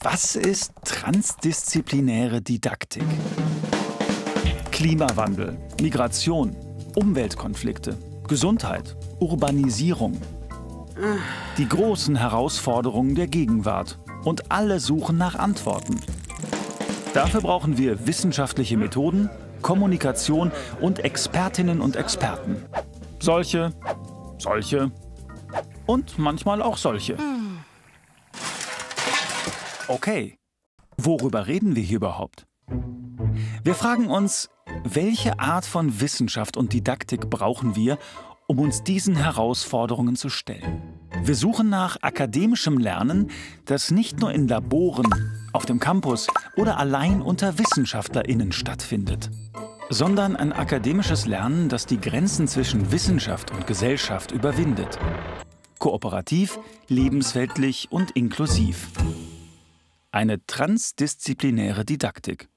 Was ist transdisziplinäre Didaktik? Klimawandel, Migration, Umweltkonflikte, Gesundheit, Urbanisierung. Die großen Herausforderungen der Gegenwart. Und alle suchen nach Antworten. Dafür brauchen wir wissenschaftliche Methoden, Kommunikation und Expertinnen und Experten. Solche, solche und manchmal auch solche. Okay, worüber reden wir hier überhaupt? Wir fragen uns, welche Art von Wissenschaft und Didaktik brauchen wir, um uns diesen Herausforderungen zu stellen? Wir suchen nach akademischem Lernen, das nicht nur in Laboren, auf dem Campus oder allein unter Wissenschaftlerinnen stattfindet, sondern ein akademisches Lernen, das die Grenzen zwischen Wissenschaft und Gesellschaft überwindet. Kooperativ, lebensweltlich und inklusiv. Eine transdisziplinäre Didaktik.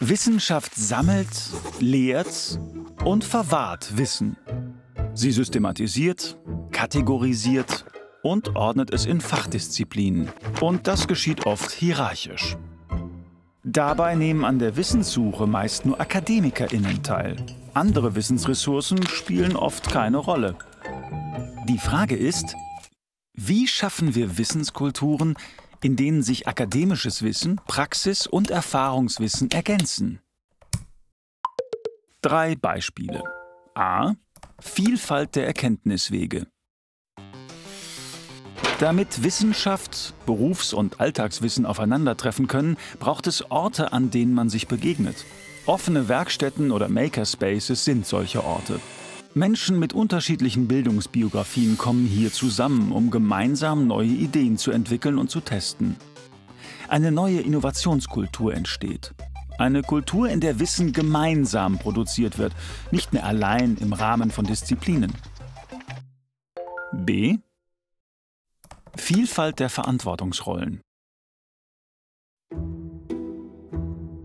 Wissenschaft sammelt, lehrt und verwahrt Wissen. Sie systematisiert, kategorisiert und ordnet es in Fachdisziplinen. Und das geschieht oft hierarchisch. Dabei nehmen an der Wissenssuche meist nur AkademikerInnen teil. Andere Wissensressourcen spielen oft keine Rolle. Die Frage ist, wie schaffen wir Wissenskulturen, in denen sich akademisches Wissen, Praxis und Erfahrungswissen ergänzen. Drei Beispiele. A. Vielfalt der Erkenntniswege. Damit Wissenschaft, Berufs- und Alltagswissen aufeinandertreffen können, braucht es Orte, an denen man sich begegnet. Offene Werkstätten oder Makerspaces sind solche Orte. Menschen mit unterschiedlichen Bildungsbiografien kommen hier zusammen, um gemeinsam neue Ideen zu entwickeln und zu testen. Eine neue Innovationskultur entsteht. Eine Kultur, in der Wissen gemeinsam produziert wird, nicht mehr allein im Rahmen von Disziplinen. B. Vielfalt der Verantwortungsrollen.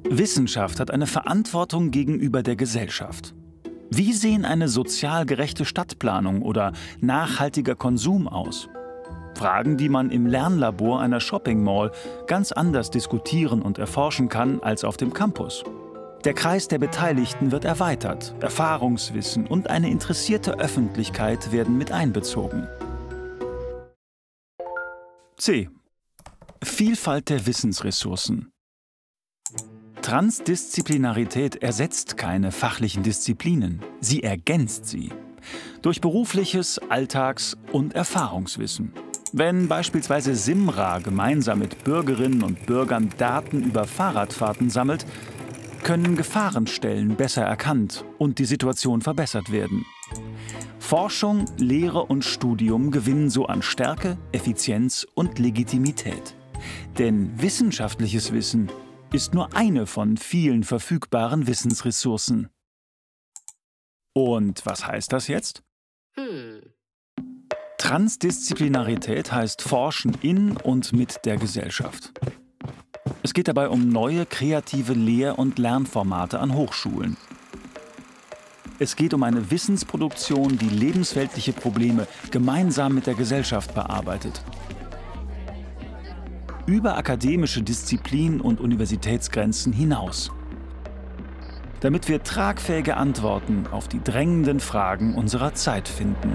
Wissenschaft hat eine Verantwortung gegenüber der Gesellschaft. Wie sehen eine sozial gerechte Stadtplanung oder nachhaltiger Konsum aus? Fragen, die man im Lernlabor einer Shopping Mall ganz anders diskutieren und erforschen kann als auf dem Campus. Der Kreis der Beteiligten wird erweitert, Erfahrungswissen und eine interessierte Öffentlichkeit werden mit einbezogen. C. Vielfalt der Wissensressourcen. Transdisziplinarität ersetzt keine fachlichen Disziplinen, sie ergänzt sie. Durch berufliches, Alltags- und Erfahrungswissen. Wenn beispielsweise Simra gemeinsam mit Bürgerinnen und Bürgern Daten über Fahrradfahrten sammelt, können Gefahrenstellen besser erkannt und die Situation verbessert werden. Forschung, Lehre und Studium gewinnen so an Stärke, Effizienz und Legitimität. Denn wissenschaftliches Wissen ist nur eine von vielen verfügbaren Wissensressourcen. Und was heißt das jetzt? Hm. Transdisziplinarität heißt Forschen in und mit der Gesellschaft. Es geht dabei um neue kreative Lehr- und Lernformate an Hochschulen. Es geht um eine Wissensproduktion, die lebensweltliche Probleme gemeinsam mit der Gesellschaft bearbeitet über akademische Disziplin und Universitätsgrenzen hinaus. Damit wir tragfähige Antworten auf die drängenden Fragen unserer Zeit finden.